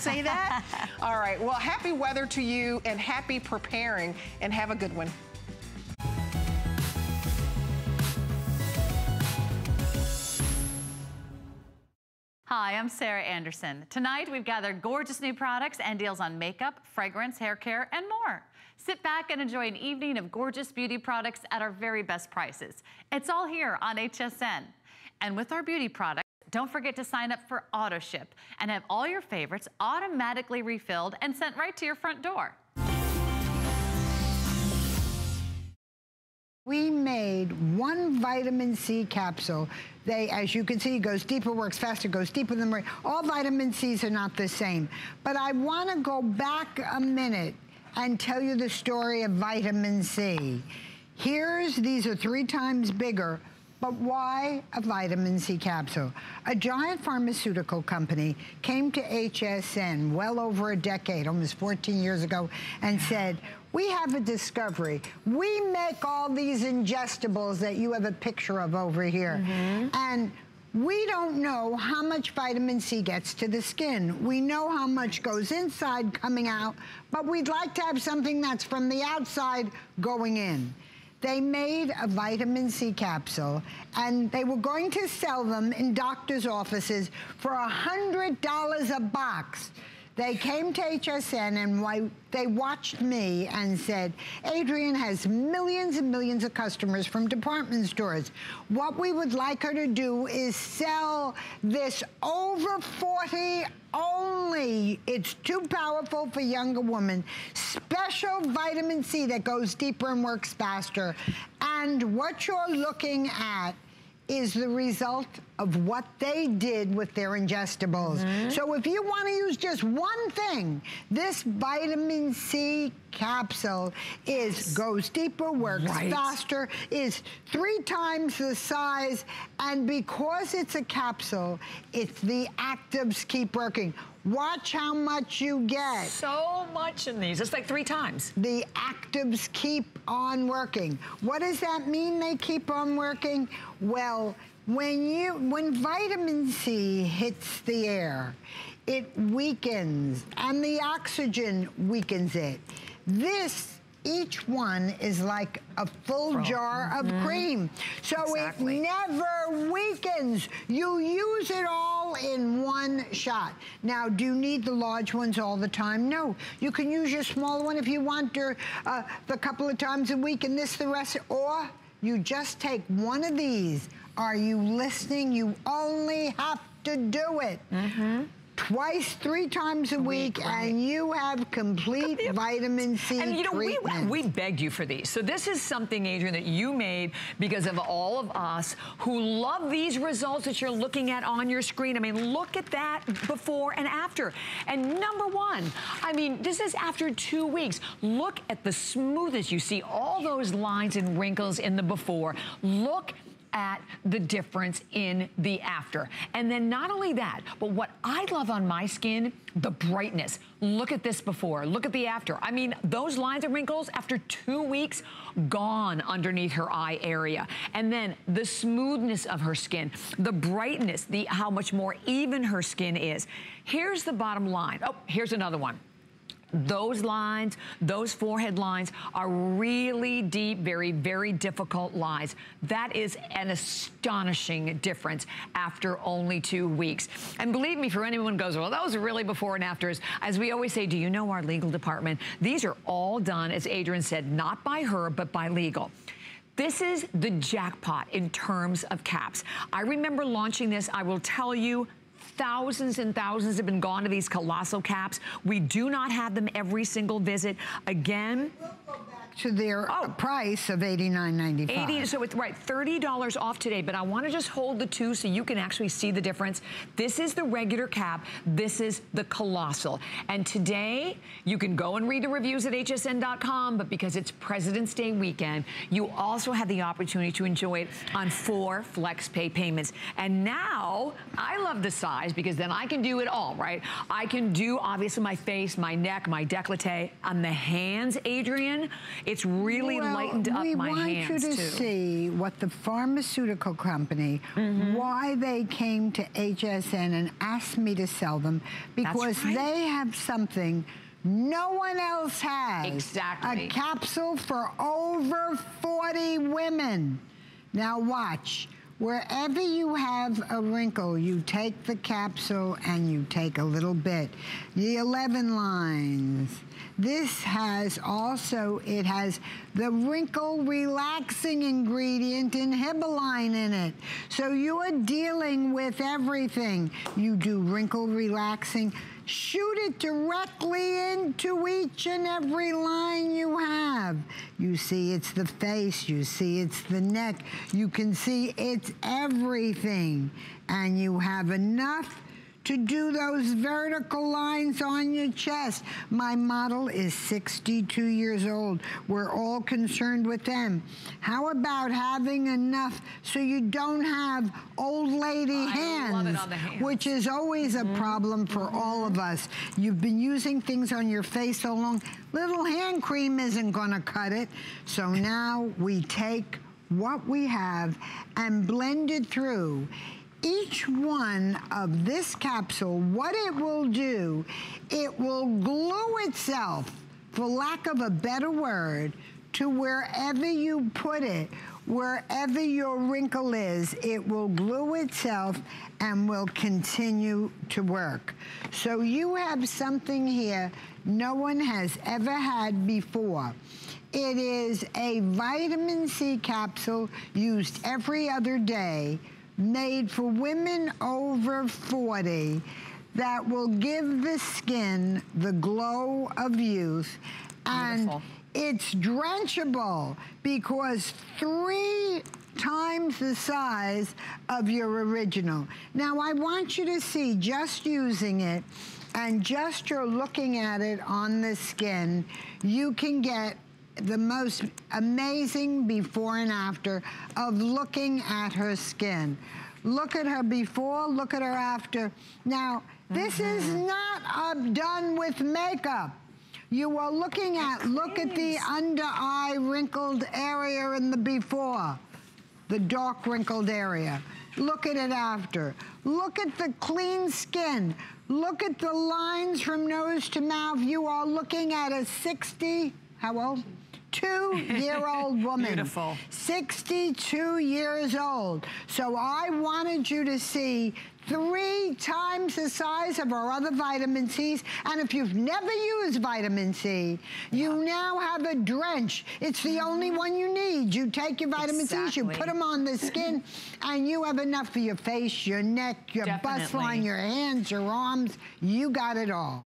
say that? All right, well, happy weather to you and happy preparing and have a good one. Hi, I'm Sarah Anderson. Tonight we've gathered gorgeous new products and deals on makeup, fragrance, hair care, and more. Sit back and enjoy an evening of gorgeous beauty products at our very best prices. It's all here on HSN. And with our beauty products, don't forget to sign up for auto ship and have all your favorites automatically refilled and sent right to your front door. We made one vitamin C capsule. They, as you can see, goes deeper, works faster, goes deeper than the All vitamin Cs are not the same. But I want to go back a minute and tell you the story of vitamin C. Here's, these are three times bigger, but why a vitamin C capsule? A giant pharmaceutical company came to HSN well over a decade, almost 14 years ago, and said, we have a discovery. We make all these ingestibles that you have a picture of over here. Mm -hmm. And we don't know how much vitamin C gets to the skin. We know how much goes inside coming out, but we'd like to have something that's from the outside going in. They made a vitamin C capsule and they were going to sell them in doctor's offices for $100 a box. They came to HSN and they watched me and said, Adrienne has millions and millions of customers from department stores. What we would like her to do is sell this over 40 only. It's too powerful for younger women. Special vitamin C that goes deeper and works faster. And what you're looking at is the result of what they did with their ingestibles. Mm -hmm. So if you want to use just one thing, this vitamin C capsule is yes. goes deeper, works right. faster, is three times the size, and because it's a capsule, it's the actives keep working. Watch how much you get. So much in these. It's like three times. The actives keep on working. What does that mean they keep on working? Well, when you when vitamin C hits the air, it weakens and the oxygen weakens it. This each one is like a full jar of mm -hmm. cream. So exactly. it never weakens. You use it all in one shot. Now, do you need the large ones all the time? No. You can use your small one if you want or uh, the couple of times a week and this the rest. Or you just take one of these. Are you listening? You only have to do it. Mm -hmm twice, three times a, week right. and you have complete vitamin C And you know, we, we begged you for these. So this is something, Adrienne, that you made because of all of us who love these results that you're looking at on your screen. I mean, look at that before and after. And number one, I mean, this is after two weeks. Look at the smoothness. You see all those lines and wrinkles in the before. Look at the difference in the after. And then not only that, but what I love on my skin, the brightness. Look at this before, look at the after. I mean, those lines and wrinkles after two weeks, gone underneath her eye area. And then the smoothness of her skin, the brightness, the how much more even her skin is. Here's the bottom line. Oh, here's another one those lines, those forehead lines are really deep, very, very difficult lines. That is an astonishing difference after only two weeks. And believe me, for anyone goes, well, those are really before and afters. As we always say, do you know our legal department? These are all done, as Adrienne said, not by her, but by legal. This is the jackpot in terms of caps. I remember launching this, I will tell you, Thousands and thousands have been gone to these colossal caps. We do not have them every single visit. Again, to their oh. price of $89.95. 80, so it's right, $30 off today, but I want to just hold the two so you can actually see the difference. This is the regular cap. This is the colossal. And today, you can go and read the reviews at hsn.com, but because it's President's Day weekend, you also have the opportunity to enjoy it on four flex pay payments. And now, I love the size because then I can do it all, right? I can do, obviously, my face, my neck, my decollete. On the hands, Adrienne, It's really well, lightened up my hands, too. We want you to too. see what the pharmaceutical company, mm -hmm. why they came to HSN and asked me to sell them, because right. they have something no one else has. Exactly. A capsule for over 40 women. Now watch. Wherever you have a wrinkle, you take the capsule and you take a little bit. The 11 lines. This has also, it has the wrinkle relaxing ingredient in Inhiboline in it. So you are dealing with everything. You do wrinkle relaxing, shoot it directly into each and every line you have. You see it's the face, you see it's the neck, you can see it's everything. And you have enough to do those vertical lines on your chest. My model is 62 years old. We're all concerned with them. How about having enough so you don't have old lady hands, hands, which is always a mm -hmm. problem for mm -hmm. all of us. You've been using things on your face so long, little hand cream isn't gonna cut it. So now we take what we have and blend it through each one of this capsule, what it will do, it will glue itself, for lack of a better word, to wherever you put it, wherever your wrinkle is, it will glue itself and will continue to work. So you have something here no one has ever had before. It is a vitamin C capsule used every other day made for women over 40 that will give the skin the glow of youth. And Beautiful. it's drenchable because three times the size of your original. Now I want you to see just using it and just you're looking at it on the skin, you can get the most amazing before and after of looking at her skin. Look at her before, look at her after. Now, this mm -hmm. is mm-hmm. not done with makeup. You are looking at, look at the under eye wrinkled area in the before, the dark wrinkled area. Look at it after. Look at the clean skin. Look at the lines from nose to mouth. You are looking at a 60, how old? Two-year-old woman. Beautiful. 62 years old. So I wanted you to see three times the size of our other vitamin C's. And if you've never used vitamin C, you now have a drench. It's the only mm-hmm. one you need. You take your vitamin exactly. C's, you put them on the skin, and you have enough for your face, your neck, your Definitely. bust line, your hands, your arms. You got it all.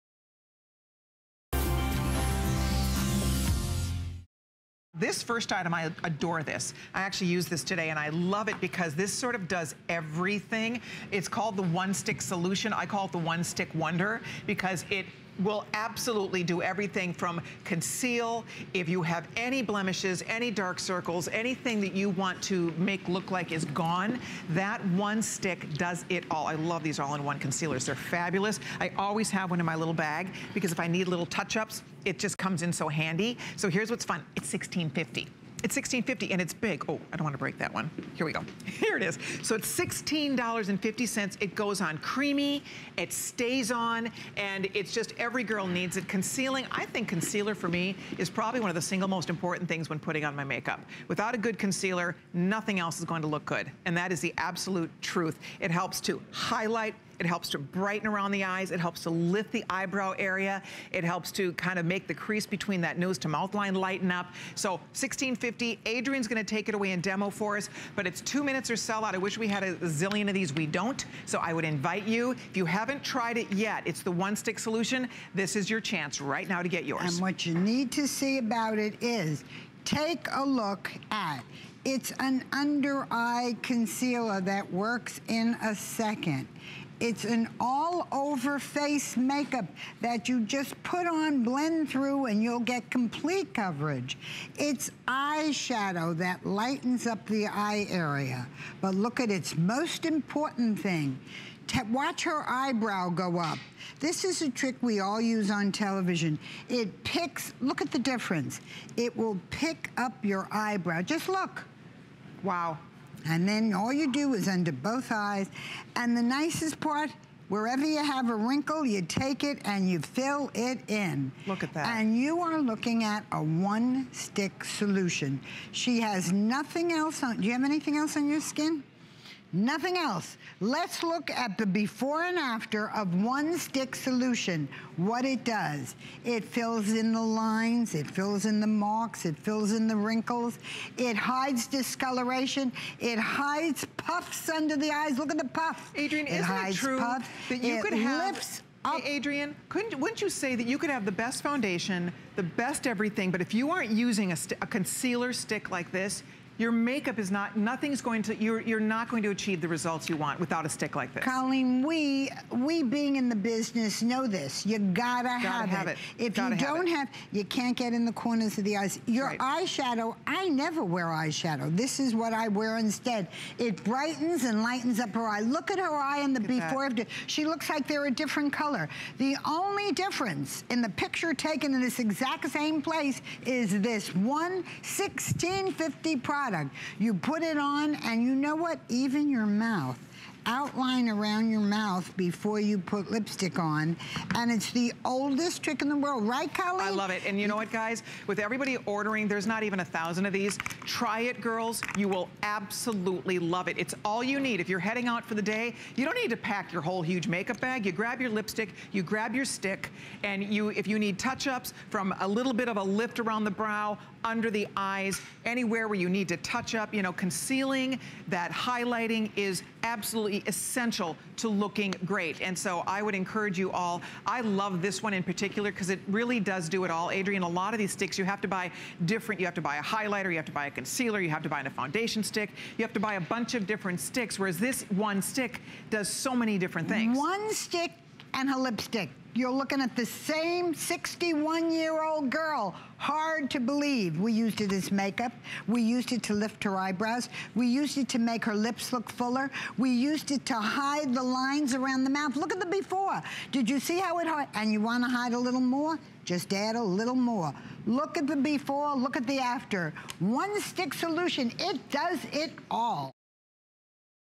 This first item, I adore this. I actually use this today and I love it because this sort of does everything. It's called the One Stick Solution. I call it the One Stick Wonder because it will absolutely do everything from conceal, if you have any blemishes, any dark circles, anything that you want to make look like is gone, that one stick does it all. I love these all-in-one concealers. They're fabulous. I always have one in my little bag because if I need little touch-ups, it just comes in so handy. So here's what's fun. It's $16.50. It's $16.50 and it's big. Oh, I don't want to break that one. Here we go. Here it is. So it's $16.50. It goes on creamy, it stays on, and it's just every girl needs it. Concealing, I think concealer for me is probably one of the single most important things when putting on my makeup. Without a good concealer, nothing else is going to look good. And that is the absolute truth. It helps to highlight, it helps to brighten around the eyes. It helps to lift the eyebrow area. It helps to kind of make the crease between that nose to mouth line lighten up. So 1650, Adrienne's gonna take it away and demo for us, but it's two minutes or sell out. I wish we had a zillion of these. We don't. So I would invite you, if you haven't tried it yet, it's the one stick solution. This is your chance right now to get yours. And what you need to see about it is take a look at it's an under eye concealer that works in a second. It's an all-over face makeup that you just put on, blend through, and you'll get complete coverage. It's eyeshadow that lightens up the eye area. But look at its most important thing. watch her eyebrow go up. This is a trick we all use on television. It picks, look at the difference. It will pick up your eyebrow. Just look. Wow. And then all you do is under both eyes. And the nicest part, wherever you have a wrinkle, you take it and you fill it in. Look at that. And you are looking at a one stick solution. She has nothing else on, do you have anything else on your skin? Nothing else. Let's look at the before and after of one stick solution, what it does. It fills in the lines, it fills in the marks, it fills in the wrinkles, it hides discoloration, it hides puffs under the eyes. Look at the puff. Adrienne, it isn't hides it true puffs. that you it could have lifts Hey, up Adrienne, couldn't, wouldn't you say that you could have the best foundation, the best everything, but if you aren't using a, a concealer stick like this, your makeup is not, nothing's going to, you're, you're not going to achieve the results you want without a stick like this. Colleen, we we being in the business know this. You gotta, have, have it. it. If Gotta you have don't it. have, you can't get in the corners of the eyes. Your Right. eyeshadow, I never wear eyeshadow. This is what I wear instead. It brightens and lightens up her eye. Look at her eye in the Look before after. She looks like they're a different color. The only difference in the picture taken in this exact same place is this one 1650 product. You put it on and you know what? Even your mouth outline around your mouth before you put lipstick on. And it's the oldest trick in the world, right, Colleen? I love it. And you know what, guys? With everybody ordering, there's not even a thousand of these. Try it, girls. You will absolutely love it. It's all you need. If you're heading out for the day, you don't need to pack your whole huge makeup bag. You grab your lipstick, you grab your stick, and you, if you need touch-ups from a little bit of a lift around the brow, under the eyes, anywhere where you need to touch up, you know, concealing, that highlighting is absolutely essential to looking great. And so I would encourage you all, I love this one in particular because it really does do it all. Adrienne, a lot of these sticks, you have to buy different, you have to buy a highlighter, you have to buy a concealer, you have to buy a foundation stick, you have to buy a bunch of different sticks, whereas this one stick does so many different things. One stick and her lipstick. You're looking at the same 61-year-old girl. Hard to believe. We used it as makeup. We used it to lift her eyebrows. We used it to make her lips look fuller. We used it to hide the lines around the mouth. Look at the before. Did you see how it hid? And you want to hide a little more? Just add a little more. Look at the before, look at the after. One stick solution, it does it all.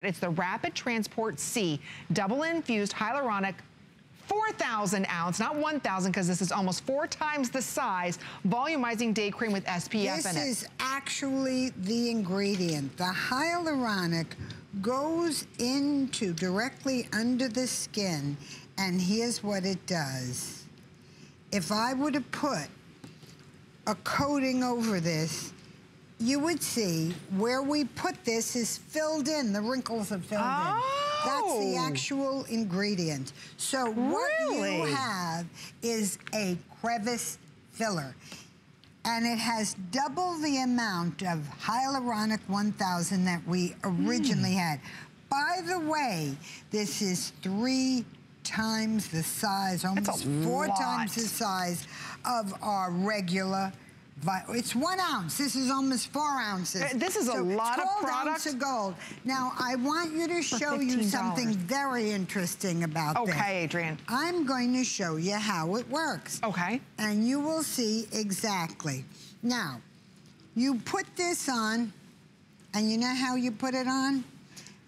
It's the Rapid Transport C double infused hyaluronic 4,000 ounce, not 1,000 because this is almost four times the size, volumizing day cream with SPF in it. This in it. is actually the ingredient. The hyaluronic goes into directly under the skin, and here's what it does. If I were to put a coating over this, you would see where we put this is filled in. The wrinkles are filled in. That's the Oh. actual ingredient. So what you have is a crevice filler. And it has double the amount of hyaluronic 1000 that we originally Hmm. had. By the way, this is three times the size, almost four lot. times the size of our regular. It's one ounce. This is almost four ounces. Uh, this is a lot of 12 product. of gold. Now, I want you to show you something very interesting about this. Okay, Adrienne. I'm going to show you how it works. Okay. And you will see exactly. Now, you put this on, and you know how you put it on?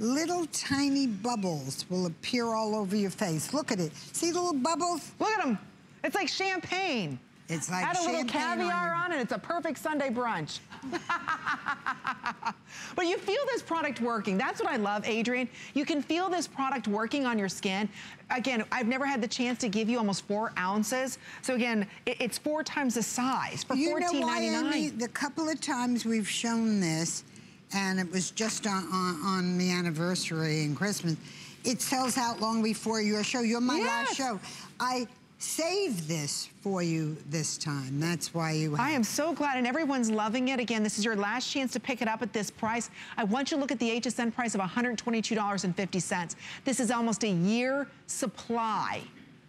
Little tiny bubbles will appear all over your face. Look at it. See the little bubbles? Look at them. It's like champagne. It's like Add a little champagne on caviar on, and it's a perfect Sunday brunch. but you feel this product working. That's what I love, Adrienne. You can feel this product working on your skin. Again, I've never had the chance to give you almost four ounces. So again, it- it's four times the size for You know why, $14.99. Andy? The couple of times we've shown this, and it was just on, on, on the anniversary and Christmas. It sells out long before your show. You're my last show. I saved this for you this time. That's why you I am so glad, and everyone's loving it. Again, this is your last chance to pick it up at this price. I want you to look at the HSN price of $122.50. This is almost a year supply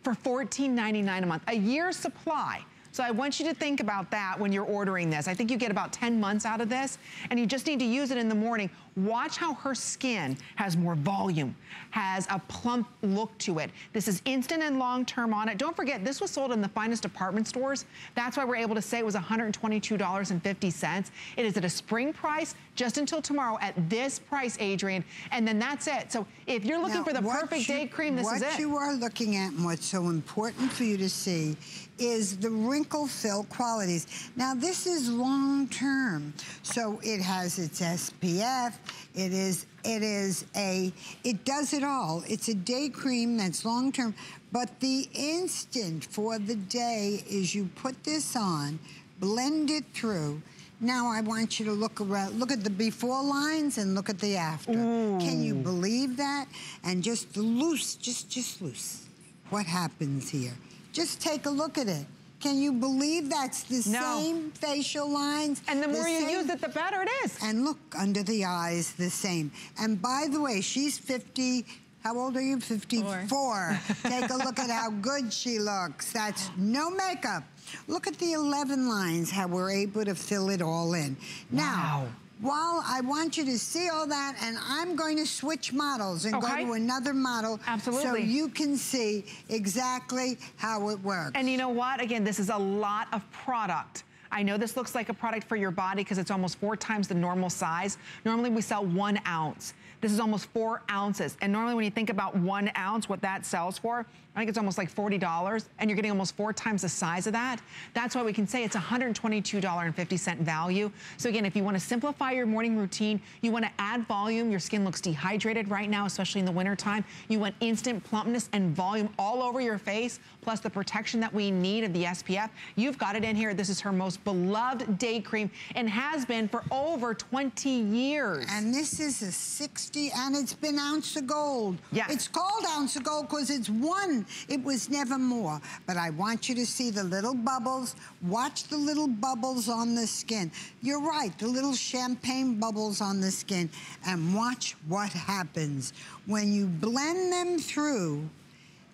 for $14.99 a month. A year supply. So I want you to think about that when you're ordering this. I think you get about 10 months out of this, and you just need to use it in the morning. Watch how her skin has more volume, has a plump look to it. This is instant and long-term on it. Don't forget, this was sold in the finest department stores. That's why we're able to say it was $122.50. It is at a spring price just until tomorrow at this price, Adrienne, and then that's it. So if you're looking Now, for the perfect you- day cream, this is it. What you are looking at and what's so important for you to see is the wrinkle fill qualities. Now, this is long term, so it has its SPF. It is it is a it does it all. It's a day cream that's long term, but the instant for the day is you put this on, blend it through. Now I want you to look around, look at the before lines and look at the after. Can you believe that? And just loose, just just loose. What happens here? Just take a look at it. Can you believe that's the No. same facial lines? and the more you same- use it, the better it is. and look under the eyes the same. And by the way, she's 50. How old are you? 54. Take a look at how good she looks. That's no makeup. Look at the 11 lines, how we're able to fill it all in. Now, Wow. While I want you to see all that, and I'm going to switch models and Okay. go to another model so you can see exactly how it works. And you know what? Again, this is a lot of product. I know this looks like a product for your body because it's almost four times the normal size. Normally we sell one ounce. This is almost four ounces. And normally when you think about one ounce, what that sells for, I think it's almost like $40 and you're getting almost four times the size of that. That's why we can say it's $122.50 value. So again, if you wanna simplify your morning routine, you wanna add volume, your skin looks dehydrated right now, especially in the wintertime. You want instant plumpness and volume all over your face, plus the protection that we need of the SPF. You've got it in here. This is her most beloved day cream and has been for over 20 years. And this is a 60, and it's been ounce of gold. Yes. It's called ounce of gold because it's one. It was never more. But I want you to see the little bubbles. Watch the little bubbles on the skin. You're right, the little champagne bubbles on the skin. And watch what happens. When you blend them through,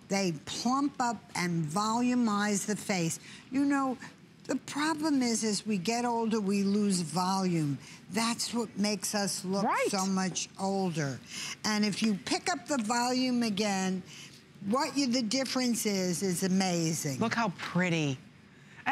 they plump up and volumize the face. You know, the problem is as we get older, we lose volume. That's what makes us look Right. so much older. And if you pick up the volume again, what you, the difference is, is amazing. Look how pretty.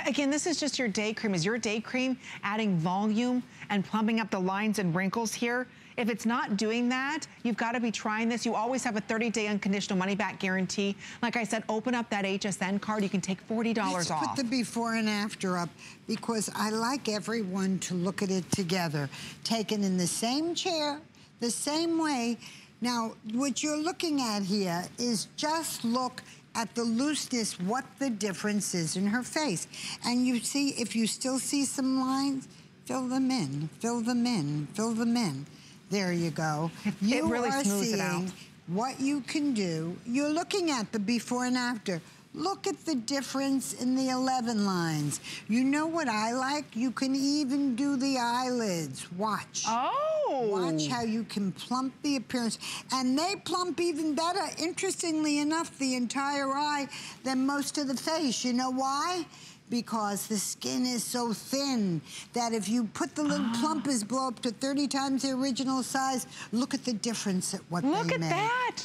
Again, this is just your day cream. Is your day cream adding volume and plumping up the lines and wrinkles here? If it's not doing that, you've got to be trying this. You always have a 30-day unconditional money-back guarantee. Like I said, open up that HSN card. You can take $40 Let's off. put the before and after up because I like everyone to look at it together, taken in the same chair, the same way. Now, what you're looking at here is just look at the looseness, what the difference is in her face. And you see, if you still see some lines, fill them in, fill them in, fill them in. There you go. You really are smooths seeing it out. what you can do. You're looking at the before and after. Look at the difference in the 11 lines. You know what I like? You can even do the eyelids. Watch. Oh. Watch how you can plump the appearance. And they plump even better, interestingly enough, the entire eye than most of the face. You know why? Because the skin is so thin that if you put the little Ah. plumpers blow up to 30 times the original size, look at the difference at what Look they at make. that.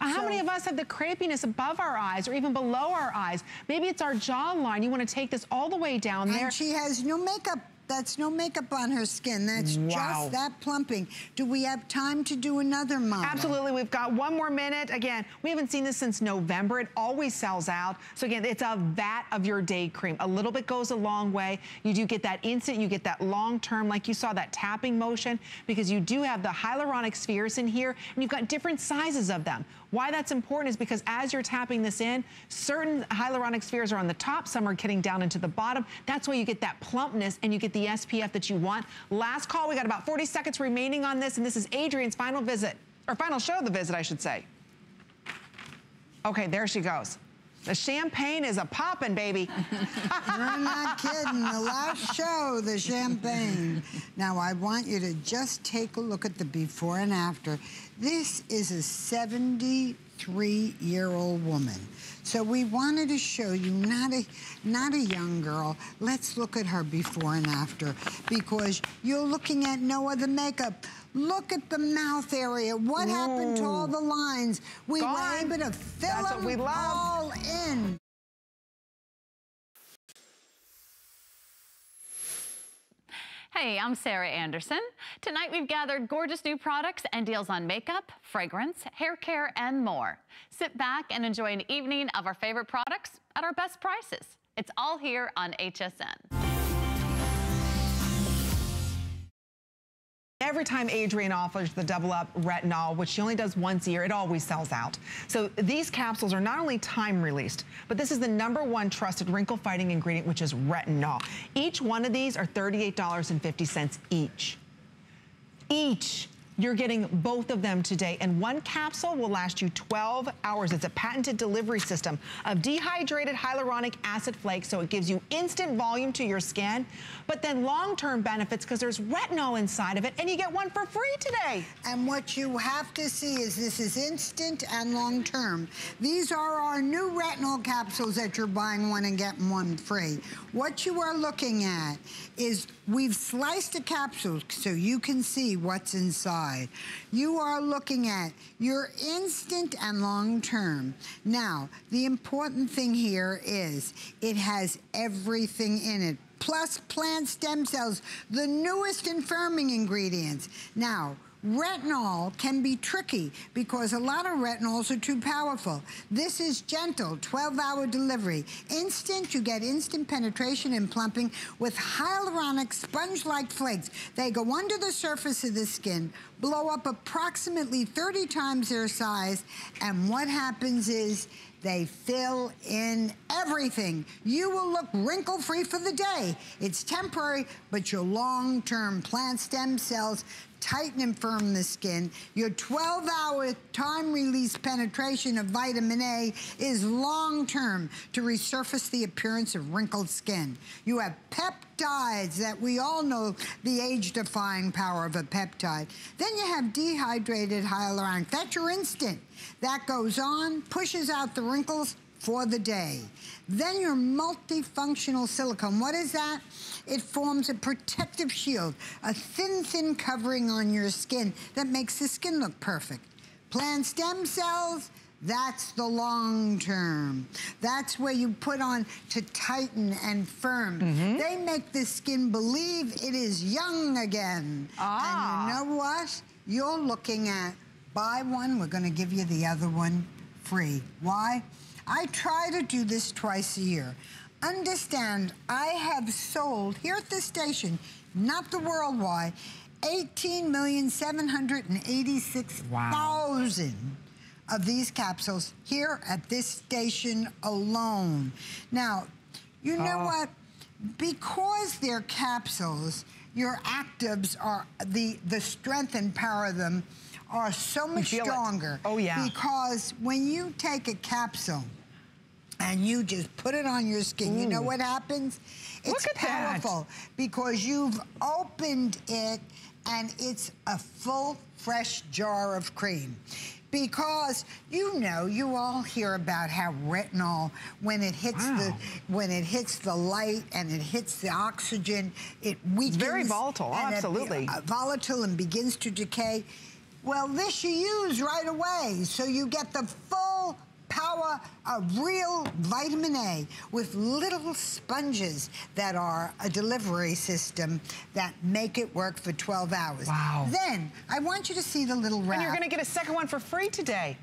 How So- many of us have the crepiness above our eyes or even below our eyes? Maybe it's our jawline. You want to take this all the way down there. And she has no makeup. That's no makeup on her skin. That's Wow. just that plumping. Do we have time to do another model? Absolutely, we've got one more minute. Again, we haven't seen this since November. It always sells out. So again, it's a vat of your day cream. A little bit goes a long way. You do get that instant, you get that long term, like you saw that tapping motion, because you do have the hyaluronic spheres in here, and you've got different sizes of them. Why that's important is because as you're tapping this in, certain hyaluronic spheres are on the top, some are getting down into the bottom. That's why you get that plumpness and you get the SPF that you want. Last call, we got about 40 seconds remaining on this, and this is Adrienne's final visit, or final show of the visit, I should say. Okay, there she goes. The champagne is a poppin', baby. You're not kidding. The last show, the champagne. Now, I want you to just take a look at the before and after. This is a 73-year-old woman. So we wanted to show you not a, not a young girl. Let's look at her before and after because you're looking at no other makeup. Look at the mouth area. What happened to all the lines? We Gone. were able to fill That's them all in. Hey, I'm Sarah Anderson. Tonight we've gathered gorgeous new products and deals on makeup, fragrance, hair care, and more. Sit back and enjoy an evening of our favorite products at our best prices. It's all here on HSN. Every time Adrienne offers the Double Up Retinol, which she only does once a year, it always sells out. So these capsules are not only time released, but this is the number one trusted wrinkle fighting ingredient, which is retinol. Each one of these are $38.50 each. Each. You're getting both of them today, and one capsule will last you 12 hours. It's a patented delivery system of dehydrated hyaluronic acid flakes, so it gives you instant volume to your skin, but then long-term benefits because there's retinol inside of it, and you get one for free today. And what you have to see is this is instant and long-term. These are our new retinol capsules that you're buying one and getting one free. What you are looking at is we've sliced a capsule so you can see what's inside. You are looking at your instant and long term. Now, the important thing here is it has everything in it plus plant stem cells, the newest in firming ingredients. Now, Retinol can be tricky because a lot of retinols are too powerful. This is gentle, 12-hour delivery. Instant, you get instant penetration and plumping with hyaluronic sponge-like flakes. They go under the surface of the skin, blow up approximately 30 times their size, and what happens is they fill in everything. You will look wrinkle-free for the day. It's temporary, but your long-term plant stem cells tighten and firm the skin. Your 12-hour time-release penetration of vitamin A is long-term to resurface the appearance of wrinkled skin. You have peptides that we all know the age-defying power of a peptide. Then you have dehydrated hyaluronic. That's your instant. That goes on, pushes out the wrinkles, for the day. Then your multifunctional silicone, what is that? It forms a protective shield, a thin, thin covering on your skin that makes the skin look perfect. Plant stem cells, that's the long term. That's where you put on to tighten and firm. Mm -hmm. They make the skin believe it is young again. Ah. And you ah. know what? You're looking at buy one, we're gonna give you the other one free. Why? I try to do this twice a year. Understand, I have sold here at this station, not the worldwide, 18,786,000 wow. of these capsules here at this station alone. Now, you know oh. what? Because they're capsules, your actives are the, the strength and power of them are so much stronger. It. Oh, yeah. Because when you take a capsule, and you just put it on your skin. You know what happens? It's powerful that. because you've opened it and it's a full, fresh jar of cream. Because you know, you all hear about how retinol, when it hits wow. the when it hits the light and it hits the oxygen, it weakens. It's very volatile, absolutely. It, uh, volatile and begins to decay. Well, this you use right away, so you get the full power of real vitamin A with little sponges that are a delivery system that make it work for 12 hours. Wow. Then, I want you to see the little wrap. And you're gonna get a second one for free today.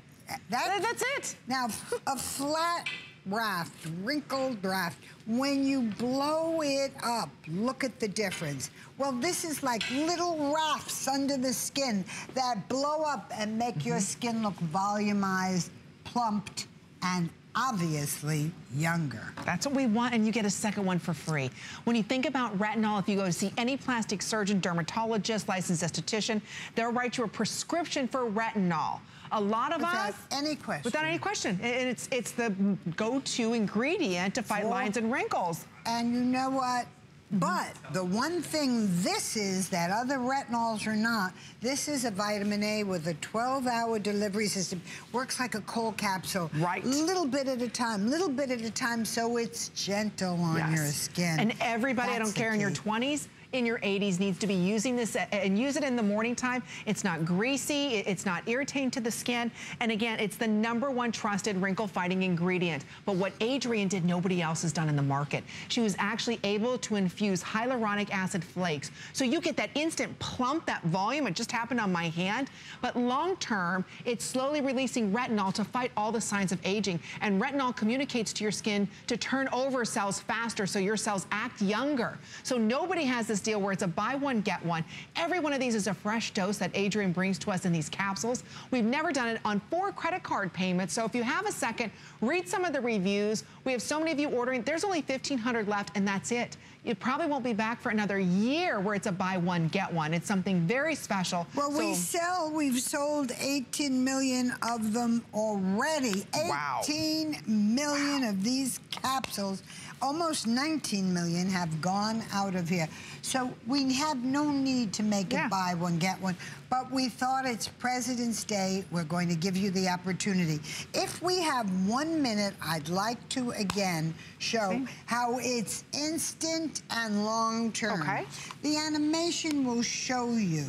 That, that's it. Now, a flat raft, wrinkled raft. When you blow it up, look at the difference. Well, this is like little rafts under the skin that blow up and make mm -hmm. your mm-hmm. skin look volumized, plumped, and obviously younger. That's what we want, and you get a second one for free. When you think about retinol, if you go to see any plastic surgeon, dermatologist, licensed esthetician, they'll write you a prescription for retinol. A lot of without us... any question. Without any question. And It's, it's the go-to ingredient to fight lines and wrinkles. And you know what? But the one thing this is that other retinols are not, this is a vitamin A with a 12-hour delivery system. Works like a cold capsule. Right. Little bit at a time, little bit at a time, so it's gentle on yes. your skin. And everybody, That's I don't care, in your 20s, in your 80s needs to be using this and use it in the morning time. It's not greasy, it's not irritating to the skin. And again, it's the number one trusted wrinkle fighting ingredient. But what Adrienne did, nobody else has done in the market. She was actually able to infuse hyaluronic acid flakes. So you get that instant plump, that volume. It just happened on my hand. But long term, it's slowly releasing retinol to fight all the signs of aging. And retinol communicates to your skin to turn over cells faster so your cells act younger. So nobody has this deal where it's a buy one, get one. Every one of these is a fresh dose that Adrienne brings to us in these capsules. We've never done it on four credit card payments. So if you have a second, read some of the reviews. We have so many of you ordering. There's only 1,500 left and that's it. You probably won't be back for another year where it's a buy one, get one. It's something very special. Well, so we sell, we've sold 18 million of them already. Wow. 18 million wow. of these capsules almost 19 million have gone out of here. So we have no need to make yeah. it buy one, get one. But we thought it's President's Day. We're going to give you the opportunity. If we have one minute, I'd like to again show okay. how it's instant and long term. Okay. The animation will show you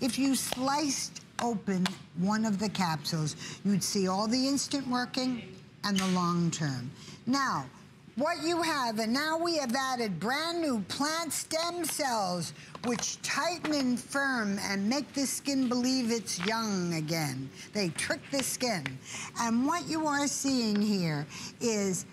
if you sliced open one of the capsules, you'd see all the instant working and the long term. Now, what you have, and now we have added brand new plant stem cells, which tighten and firm and make the skin believe it's young again. They trick the skin. And what you are seeing here is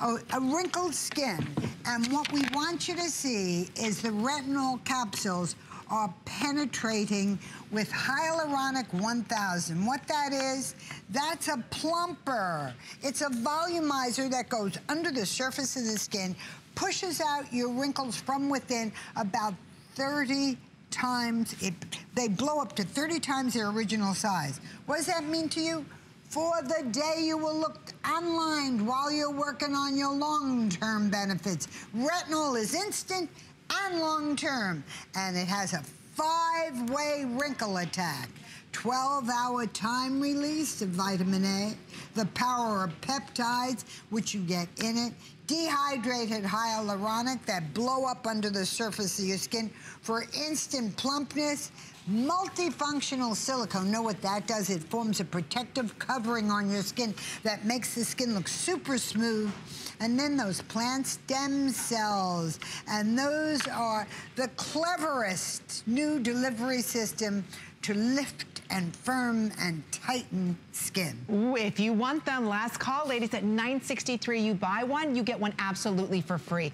a, wrinkled skin. And what we want you to see is the retinol capsules are penetrating with hyaluronic 1000. What that is, that's a plumper. It's a volumizer that goes under the surface of the skin, pushes out your wrinkles from within about 30 times, it, they blow up to 30 times their original size. What does that mean to you? For the day you will look unlined while you're working on your long-term benefits. Retinol is instant and long-term, and it has a five-way wrinkle attack. 12-hour time release of vitamin A, the power of peptides, which you get in it, dehydrated hyaluronic that blow up under the surface of your skin for instant plumpness, multifunctional silicone. Know what that does? It forms a protective covering on your skin that makes the skin look super smooth. And then those plant stem cells. And those are the cleverest new delivery system to lift and firm and tighten skin. If you want them, last call, ladies, at 963, you buy one, you get one absolutely for free.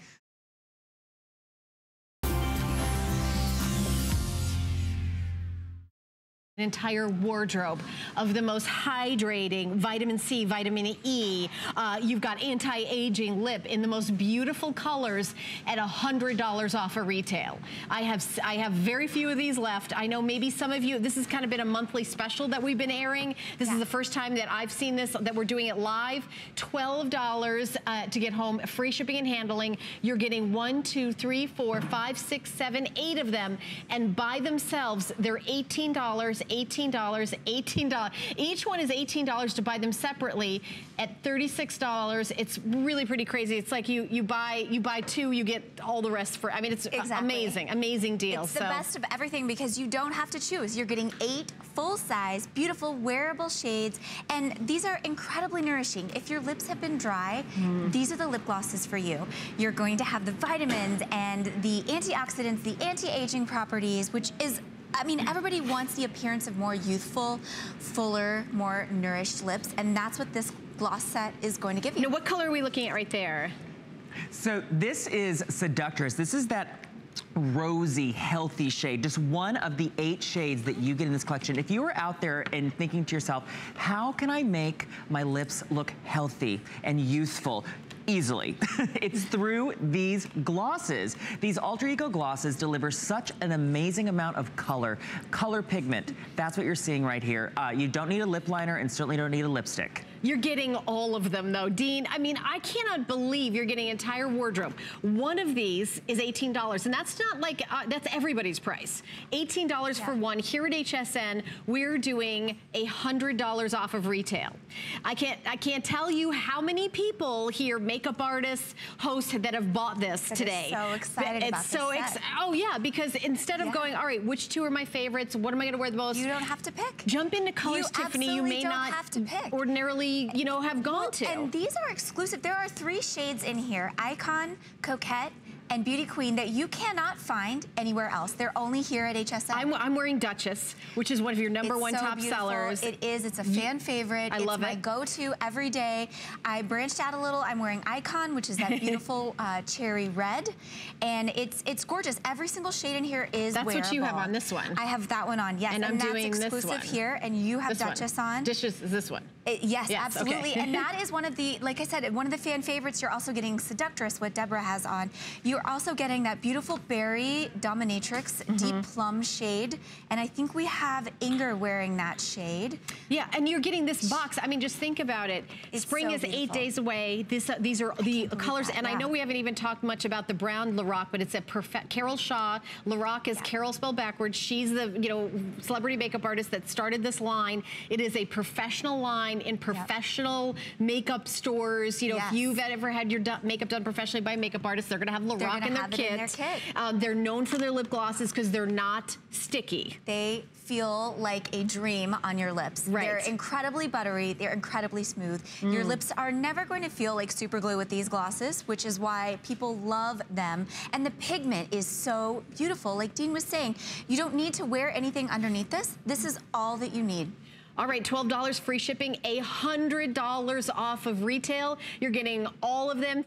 An entire wardrobe of the most hydrating vitamin C, vitamin E. Uh, you've got anti-aging lip in the most beautiful colors at $100 off a retail. I have I have very few of these left. I know maybe some of you, this has kind of been a monthly special that we've been airing. This yeah. is the first time that I've seen this, that we're doing it live. $12 uh, to get home, free shipping and handling. You're getting one, two, three, four, five, six, seven, eight of them. And by themselves, they're $18 $18, $18. Each one is $18 to buy them separately at $36. It's really pretty crazy. It's like you you buy you buy two, you get all the rest for, I mean, it's exactly. amazing, amazing deal. It's so. the best of everything because you don't have to choose. You're getting eight full-size, beautiful, wearable shades, and these are incredibly nourishing. If your lips have been dry, mm. these are the lip glosses for you. You're going to have the vitamins and the antioxidants, the anti-aging properties, which is I mean, everybody wants the appearance of more youthful, fuller, more nourished lips, and that's what this gloss set is going to give you. Now, what color are we looking at right there? So this is Seductress. This is that rosy, healthy shade. Just one of the eight shades that you get in this collection. If you were out there and thinking to yourself, how can I make my lips look healthy and youthful? Easily. it's through these glosses. These Alter Ego glosses deliver such an amazing amount of color. Color pigment, that's what you're seeing right here. Uh, you don't need a lip liner and certainly don't need a lipstick. You're getting all of them though. Dean, I mean, I cannot believe you're getting an entire wardrobe. One of these is $18 and that's not like, uh, that's everybody's price. $18 yeah. for one. Here at HSN, we're doing $100 off of retail. I can't, I can't tell you how many people here, makeup artists, hosts that have bought this that today. so excited it's about so this Oh yeah, because instead of yeah. going, all right, which two are my favorites? What am I gonna wear the most? You don't have to pick. Jump into colors, you Tiffany. You may not have to pick. ordinarily you know, have gone well, to. And these are exclusive. There are three shades in here, Icon, Coquette, and Beauty Queen that you cannot find anywhere else. They're only here at HSN. I'm, I'm wearing Duchess, which is one of your number it's one so top beautiful. sellers. It is. It's a fan favorite. I it's love it. my go-to every day. I branched out a little. I'm wearing Icon, which is that beautiful uh, cherry red, and it's it's gorgeous. Every single shade in here is That's wearable. what you have on this one. I have that one on. Yes, and, and I'm that's doing exclusive this one. here, and you have this Duchess one. on. Duchess is this one. It, yes, yes, absolutely. Okay. and that is one of the, like I said, one of the fan favorites. You're also getting Seductress, what Deborah has on. You're also getting that beautiful berry dominatrix mm -hmm. deep plum shade. And I think we have Inger wearing that shade. Yeah, and you're getting this box. I mean, just think about it. It's Spring so is beautiful. eight days away. This, uh, these are the colors. That, and yeah. I know we haven't even talked much about the brown Lorac, but it's a perfect, Carol Shaw. Lorac is yeah. Carol spelled backwards. She's the, you know, celebrity makeup artist that started this line. It is a professional line in professional yep. makeup stores. You know, yes. if you've ever had your makeup done professionally by a makeup artist, they're gonna have Lorac in their, in their kit. Um, they're known for their lip glosses because they're not sticky. They feel like a dream on your lips. Right. They're incredibly buttery. They're incredibly smooth. Mm. Your lips are never going to feel like super glue with these glosses, which is why people love them. And the pigment is so beautiful. Like Dean was saying, you don't need to wear anything underneath this. This is all that you need. All right, $12 free shipping, $100 off of retail. You're getting all of them.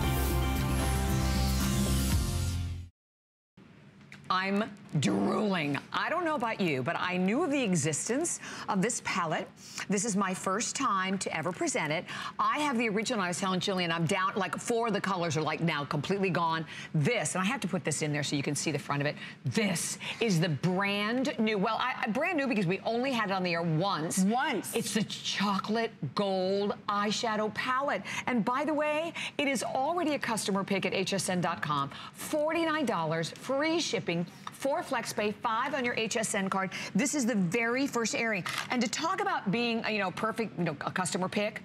I'm drooling. I don't know about you, but I knew of the existence of this palette. This is my first time to ever present it. I have the original. I was telling Jillian, I'm down, like four of the colors are like now completely gone. This, and I have to put this in there so you can see the front of it. This is the brand new, well, I, brand new because we only had it on the air once. Once. It's the chocolate gold eyeshadow palette. And by the way, it is already a customer pick at hsn.com. $49, free shipping, four flex pay, five on your HSN card. This is the very first airing. And to talk about being, you know, perfect, you know, a customer pick,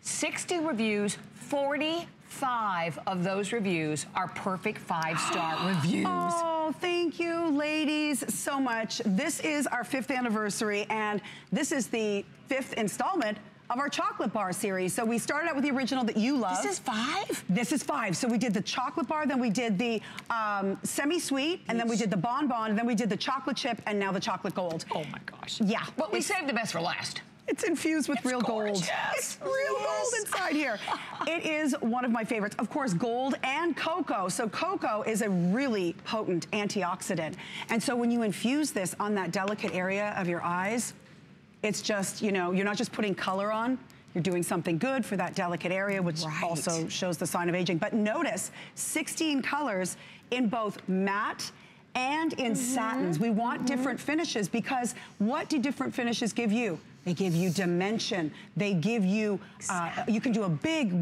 60 reviews, 45 of those reviews are perfect five-star reviews. Oh, thank you, ladies, so much. This is our fifth anniversary, and this is the fifth installment of our chocolate bar series. So we started out with the original that you love. This is five? This is five. So we did the chocolate bar, then we did the um, semi-sweet, and then we did the bonbon, and then we did the chocolate chip, and now the chocolate gold. Oh my gosh. Yeah. But we saved the best for last. It's infused with it's real gorgeous. gold. It's real yes. gold inside here. it is one of my favorites. Of course, gold and cocoa. So cocoa is a really potent antioxidant. And so when you infuse this on that delicate area of your eyes, it's just, you know, you're not just putting color on, you're doing something good for that delicate area, which right. also shows the sign of aging. But notice, 16 colors in both matte and in mm -hmm. satins. We want mm -hmm. different finishes because what do different finishes give you? They give you dimension. They give you, uh, you can do a big,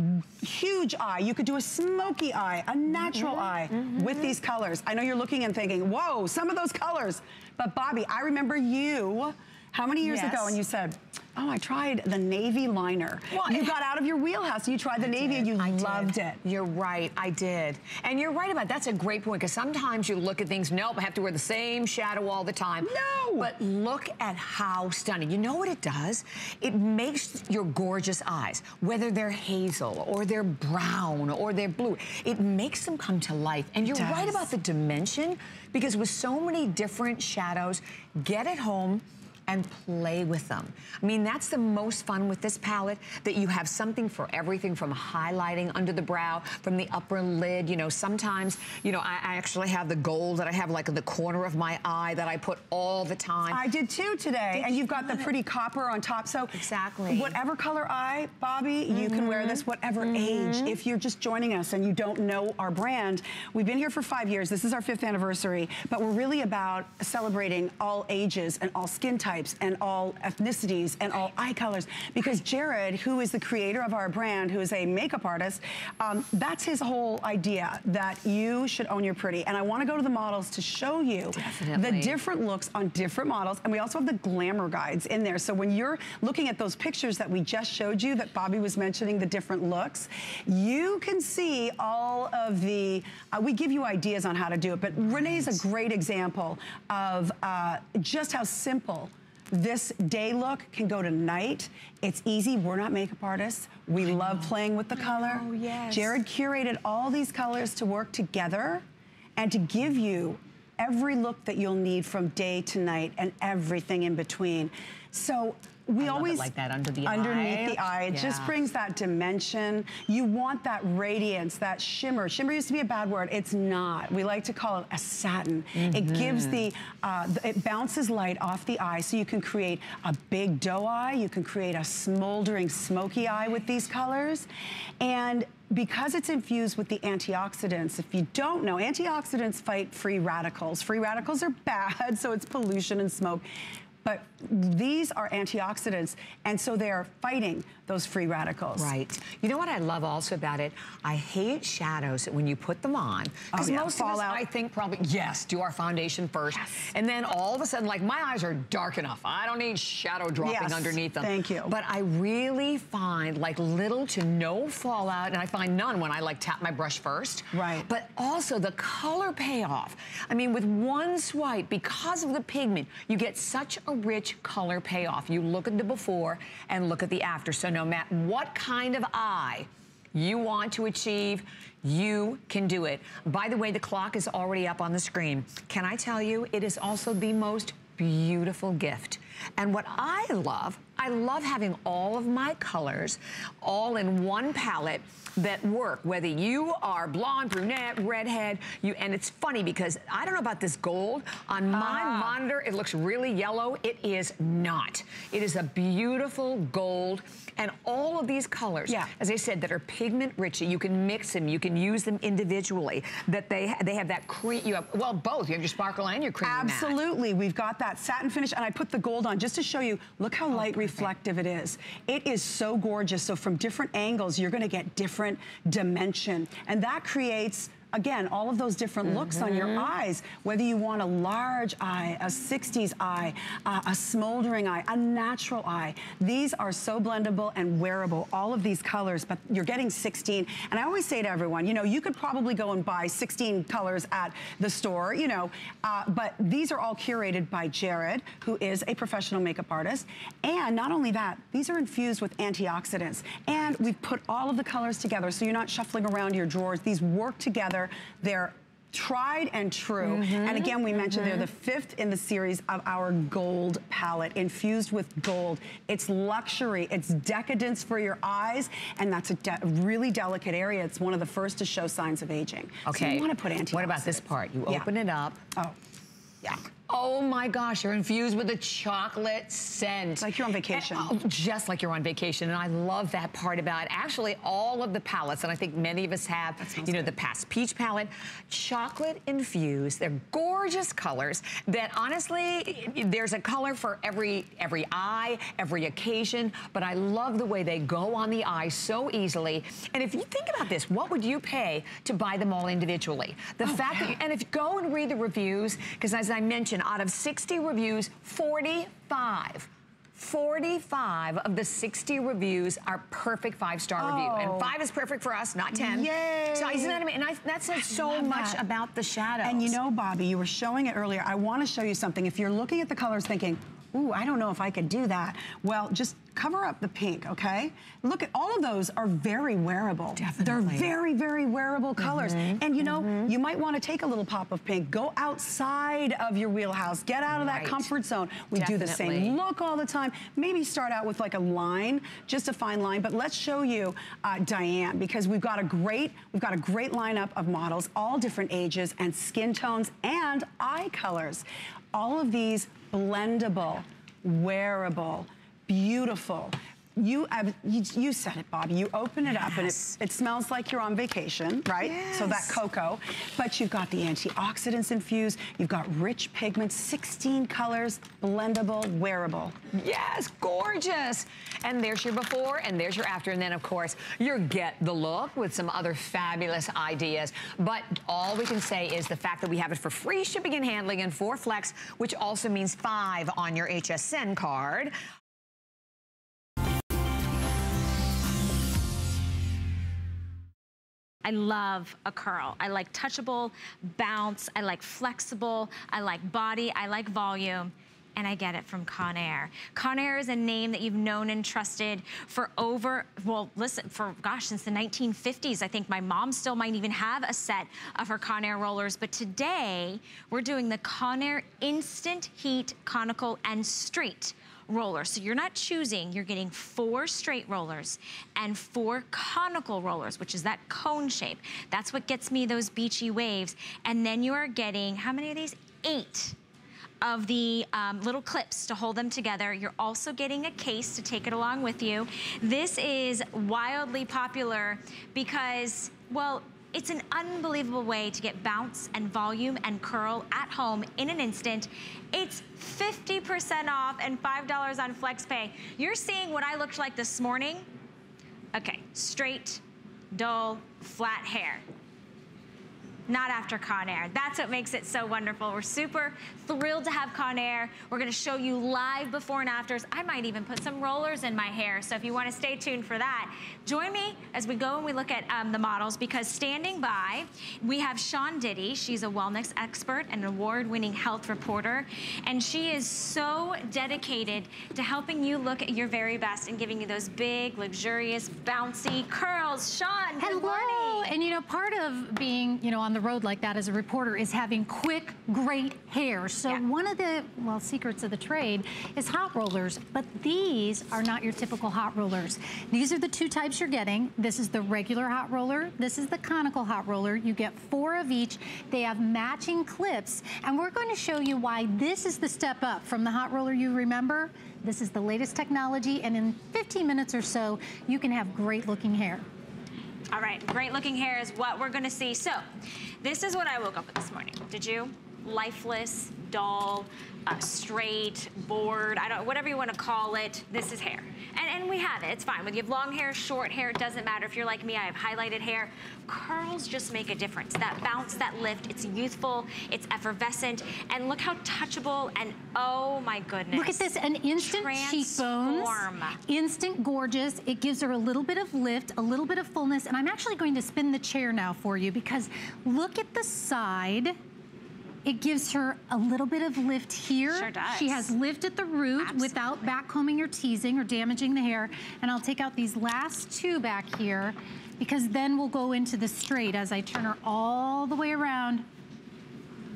huge eye. You could do a smoky eye, a natural mm -hmm. eye mm -hmm. with these colors. I know you're looking and thinking, whoa, some of those colors. But Bobbi, I remember you How many years Yes. ago and you said, oh, I tried the navy liner. Well, you got out of your wheelhouse. You tried the navy and you I did. loved it. You're right, I did. And you're right about that's a great point because sometimes you look at things, nope, I have to wear the same shadow all the time. No. But look at how stunning. You know what it does? It makes your gorgeous eyes, whether they're hazel or they're brown or they're blue, it makes them come to life. And you're right about the dimension because with so many different shadows, get it home and play with them. I mean, that's the most fun with this palette, that you have something for everything from highlighting under the brow, from the upper lid. You know, sometimes, you know, I, I actually have the gold that I have like in the corner of my eye that I put all the time. I did too today. Did and you've got the pretty copper on top. So Exactly. whatever color eye, Bobbi, you can wear this mm-hmm. whatever mm-hmm. age. If you're just joining us and you don't know our brand, we've been here for five years. This is our fifth anniversary, but we're really about celebrating all ages and all skin types and all ethnicities and all eye colors. Because Jerrod, who is the creator of our brand, who is a makeup artist, um, that's his whole idea that you should own your pretty. And I want to go to the models to show you the different looks on different models. And we also have the glamour guides in there. So when you're looking at those pictures that we just showed you, that Bobbi was mentioning, the different looks, you can see all of the, uh, we give you ideas on how to do it. But Renee's a great example of uh, just how simple this day look can go to night. It's easy. We're not makeup artists. We love playing with the color. Oh, yes. Jerrod curated all these colors to work together and to give you every look that you'll need from day to night and everything in between. So we I always like that under the eye underneath eye. the eye. It just brings that dimension. You want that radiance, that shimmer. Shimmer used to be a bad word. It's not. We like to call it a satin. It gives the, uh, th- it bounces light off the eye, so you can create a big doe eye. You can create a smoldering, smoky eye with these colors, and because it's infused with the antioxidants, if you don't know, antioxidants fight free radicals. Free radicals are bad, so it's pollution and smoke. But these are antioxidants, and so they're fighting those free radicals. Right. You know what I love also about it? I hate shadows when you put them on. Because Oh, yeah, most of us. I think, probably, yes, do our foundation first. And then all of a sudden, like, my eyes are dark enough. I don't need shadow dropping Yes, underneath them. thank you. But I really find, like, little to no fallout, and I find none when I, like, tap my brush first. Right. But also the color payoff. I mean, with one swipe, because of the pigment, you get such a rich color payoff. You look at the before and look at the after. So no matter what kind of eye you want to achieve, you can do it. By the way, the clock is already up on the screen. Can I tell you, it is also the most beautiful gift. And what I love, I love having all of my colors all in one palette that work, whether you are blonde, brunette, redhead, you, and it's funny because I don't know about this gold. On my Ah. monitor, it looks really yellow. It is not. It is a beautiful gold. And of these colors, Yeah. as I said, that are pigment rich, you can mix them, you can use them individually, that they, they have that cream, you have, well, both. You have your sparkle and your cream matte. Absolutely. We've got that satin finish, and I put the gold on just to show you, look how oh, light reflective it is. It is so gorgeous. So from different angles, you're gonna get different dimension. And that creates Again, all of those different looks on your eyes, whether you want a large eye, a 60s eye, uh, a smoldering eye, a natural eye. These are so blendable and wearable, all of these colors, but you're getting 16. And I always say to everyone, you know, you could probably go and buy 16 colors at the store, you know, uh, but these are all curated by Jerrod, who is a professional makeup artist. And not only that, these are infused with antioxidants. And we've put all of the colors together so you're not shuffling around your drawers. These work together. They're tried and true. Mm-hmm. And again, we mentioned they're the mm-hmm. fifth in the series of our gold palette, infused with gold. It's luxury, it's decadence for your eyes, and that's a de really delicate area. It's one of the first to show signs of aging. So Okay. you want to put antioxidants. What about this part? You Yeah. open it up. Oh, yeah. Oh my gosh, you're infused with a chocolate scent. Like you're on vacation. And- oh, just like you're on vacation. And I love that part about actually all of the palettes, and I think many of us have, you know, the past peach palette, chocolate infused. They're gorgeous colors that honestly, there's a color for every every eye, every occasion, but I love the way they go on the eye so easily. And if you think about this, what would you pay to buy them all individually? The oh, fact that, you, and if you go and read the reviews, because as I mentioned, And out of 60 reviews, 45 45 of the 60 reviews are perfect five-star oh. review. And oh. five is perfect for us, not 10. Yay! So isn't that amazing? And I, that says so much that. about the shadows. And you know, Bobbi, you were showing it earlier. I want to show you something. If you're looking at the colors thinking, ooh, I don't know if I could do that. Well, just cover up the pink, okay? Look at all of those are very wearable. Definitely. They're very, very wearable colors. Mm -hmm. And you know, mm -hmm. you might want to take a little pop of pink. Go outside of your wheelhouse. Get out of right. that comfort zone. We Definitely. do the same look all the time. Maybe start out with like a line, just a fine line. But let's show you uh, Diane because we've got a great, we've got a great lineup of models, all different ages and skin tones and eye colors. All of these blendable, wearable, beautiful. You, you, you, said it, Bobbi. You open it yes. up and it, it, smells like you're on vacation, right? Yes. So that cocoa. But you've got the antioxidants infused. You've got rich pigments, 16 colors, blendable, wearable. Yes, gorgeous. And there's your before and there's your after. And then, of course, your get the look with some other fabulous ideas. But all we can say is the fact that we have it for free shipping and handling and for flex, which also means five on your HSN card. I love a curl. I like touchable, bounce, I like flexible, I like body, I like volume and I get it from Conair. Conair is a name that you've known and trusted for over, well, listen, for, gosh, since the 1950s. I think my mom still might even have a set of her Conair rollers, but today we're doing the Conair Instant Heat Conical and Straight roller. So you're not choosing, you're getting four straight rollers and four conical rollers, which is that cone shape. That's what gets me those beachy waves. And then you are getting, how many of these? Eight of the um, little clips to hold them together. You're also getting a case to take it along with you. This is wildly popular because, well, it's an unbelievable way to get bounce and volume and curl at home in an instant. It's 50% off and $5 on FlexPay. You're seeing what I looked like this morning. Okay, straight, dull, flat hair not after Conair. That's what makes it so wonderful. We're super thrilled to have Conair. We're gonna show you live before and afters. I might even put some rollers in my hair, so if you wanna stay tuned for that. Join me as we go and we look at um, the models because standing by, we have Sean Diddy. She's a wellness expert and award-winning health reporter, and she is so dedicated to helping you look at your very best and giving you those big, luxurious, bouncy curls. Sean, Hello. Morning. And you know, part of being, you know, on the road like that as a reporter is having quick, great hair. So yeah. one of the, well, secrets of the trade is hot rollers, but these are not your typical hot rollers. These are the two types you're getting. This is the regular hot roller. This is the conical hot roller. You get four of each. They have matching clips, and we're going to show you why this is the step up from the hot roller you remember. This is the latest technology, and in 15 minutes or so, you can have great looking hair. All right, great looking hair is what we're gonna see. So, this is what I woke up with this morning. Did you? Lifeless, dull, uh, straight, bored, I don't, whatever you want to call it, this is hair. And, and we have it, it's fine. Whether you have long hair, short hair, it doesn't matter. If you're like me, I have highlighted hair. Curls just make a difference. That bounce, that lift, it's youthful, it's effervescent, and look how touchable and oh my goodness. Look at this, an instant cheekbones, instant gorgeous. It gives her a little bit of lift, a little bit of fullness, and I'm actually going to spin the chair now for you because look at the side it gives her a little bit of lift here. Sure does. She has lift at the root Absolutely. without backcombing or teasing or damaging the hair. And I'll take out these last two back here because then we'll go into the straight as I turn her all the way around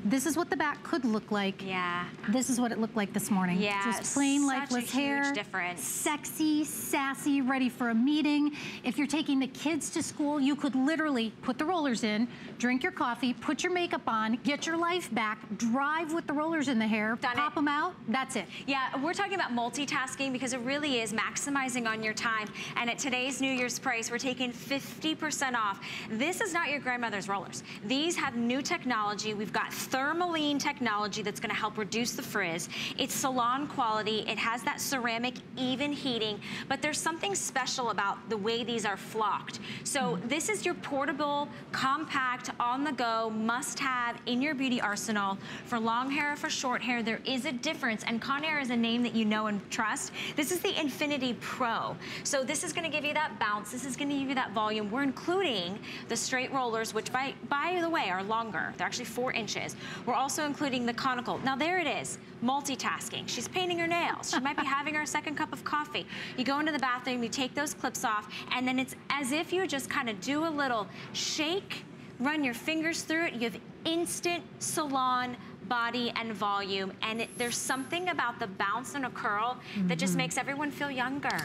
this is what the back could look like. Yeah. This is what it looked like this morning. Yeah. Just plain lifeless hair. difference. Sexy, sassy, ready for a meeting. If you're taking the kids to school, you could literally put the rollers in, drink your coffee, put your makeup on, get your life back, drive with the rollers in the hair, Done pop it. them out, that's it. Yeah, we're talking about multitasking because it really is maximizing on your time. And at today's New Year's price, we're taking 50% off. This is not your grandmother's rollers. These have new technology. We've got tourmaline technology that's gonna help reduce the frizz. It's salon quality. It has that ceramic even heating, but there's something special about the way these are flocked. So this is your portable, compact, on the go, must have in your beauty arsenal. For long hair or for short hair, there is a difference. And Conair is a name that you know and trust. This is the InfinitiPRO. So this is gonna give you that bounce. This is gonna give you that volume. We're including the straight rollers, which by, by the way, are longer. They're actually four inches. We're also including the conical. Now there it is, multitasking. She's painting her nails. She might be having her second cup of coffee. You go into the bathroom, you take those clips off, and then it's as if you just kind of do a little shake, run your fingers through it. You have instant salon body and volume. And it, there's something about the bounce in a curl mm -hmm. that just mm-hmm. makes everyone feel younger.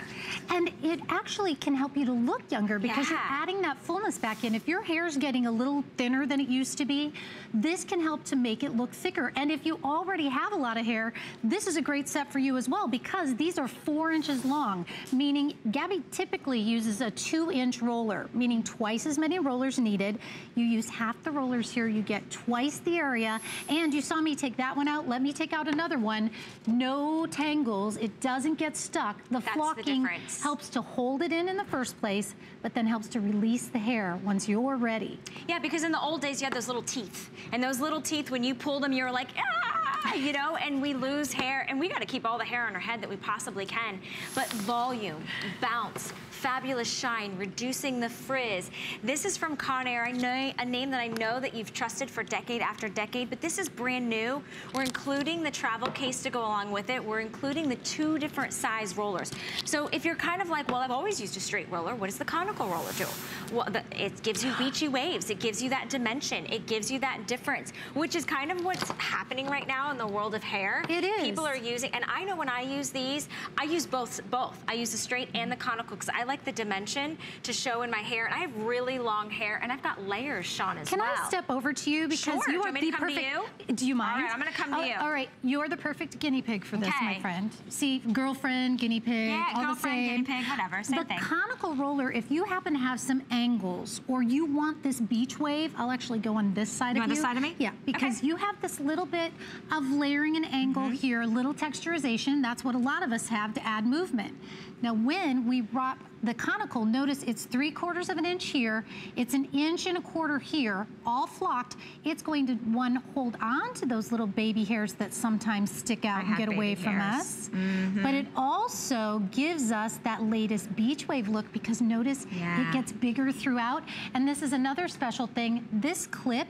And it actually can help you to look younger because yeah. you're adding that fullness back in. If your hair is getting a little thinner than it used to be, this can help to make it look thicker. And if you already have a lot of hair, this is a great set for you as well because these are four inches long, meaning Gabby typically uses a two inch roller, meaning twice as many rollers needed. You use half the rollers here, you get twice the area, and you saw me take that one out. Let me take out another one. No tangles. It doesn't get stuck. The That's flocking the helps to hold it in in the first place, but then helps to release the hair once you're ready. Yeah, because in the old days, you had those little teeth. And those little teeth, when you pull them, you were like, ah, you know, and we lose hair. And we got to keep all the hair on our head that we possibly can. But volume, bounce, fabulous shine, reducing the frizz. This is from Conair, I know, a name that I know that you've trusted for decade after decade, but this is brand new. We're including the travel case to go along with it. We're including the two different size rollers. So if you're kind of like, well, I've always used a straight roller, what does the conical roller do? Well, the, it gives you beachy waves. It gives you that dimension. It gives you that difference, which is kind of what's happening right now in the world of hair. It is. People are using, and I know when I use these, I use both. both. I use the straight and the conical because I like the dimension to show in my hair. And I have really long hair and I've got layers, Sean, as Can well. Can I step over to you? Because sure. you are the perfect. You? Do you mind? All right, I'm gonna come to oh, you. All right, you're the perfect guinea pig for this, okay. my friend. See, girlfriend, guinea pig, yeah, all girlfriend, the same. guinea pig, whatever, same the thing. The conical roller, if you happen to have some angles or you want this beach wave, I'll actually go on this side you of you. on this side of me? Yeah, because okay. you have this little bit of layering an angle mm -hmm. here, a little texturization. That's what a lot of us have to add movement. Now, when we wrap the conical, notice it's three quarters of an inch here, it's an inch and a quarter here, all flocked. It's going to, one, hold on to those little baby hairs that sometimes stick out I and get away hairs. from us. Mm -hmm. But it also gives us that latest beach wave look because notice yeah. it gets bigger throughout. And this is another special thing. This clip